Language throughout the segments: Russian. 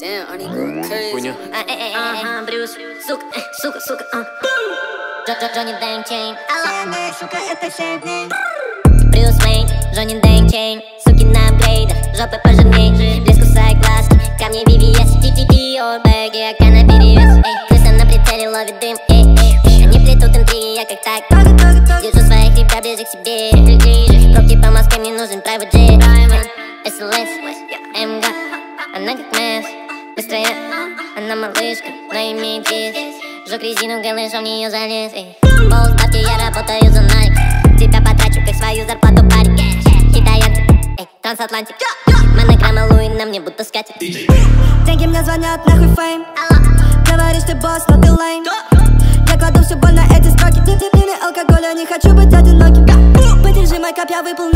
Damn, honey, go crazy. Хуйня. Ага, Брюс, сука, э, сука, сука, а. Джо- Джо- Джонни Дэнг Чейн, алло. сука, это Сидней Брюс Уэйн, Джонни Дэнг Чейн, суки на блейдах, жопы пожирней, блеск кусает глазки, камни BBS, ти-ти-ти, олбэги, ока на перевес, эй, крыса на прицеле ловит дым, эй, эй, эй, они плетут интриги, я как так, держу своих ребят ближе к себе, ближе, пробки по Москве, мне нужен private jet, SLS, МГ, она как Мэс, Быстрая, она малышка, но имеет вес, Жег резину, голышом в нее залез, эй, Полставки, я работаю за Nike, тебя потрачу, как свою зарплату, парень, китаянцы, эй, трансатлантик, монограмма Луи на мне будто скатит, Деньги мне звонят, нахуй фейм. Говоришь, ты босс, но ты лейм Я кладу все боль на эти строки алкоголя, не хочу быть одиноким. Подержи мой кап, я выпал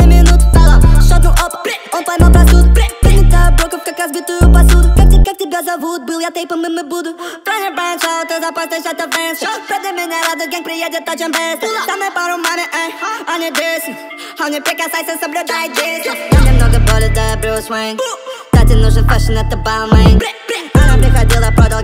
зовут? Был я тейпом, и буду Тони Брайан Шоу, ты запостишь это в Венс Правда меня радует, гэнг приедет очень быстро Со мной пару маме, эй, они дисней Он не прикасайся, соблюдай дистанс Я немного боли, да я Брюс Уэйн Тате нужен фэшн, это Балмейн Она приходила, продал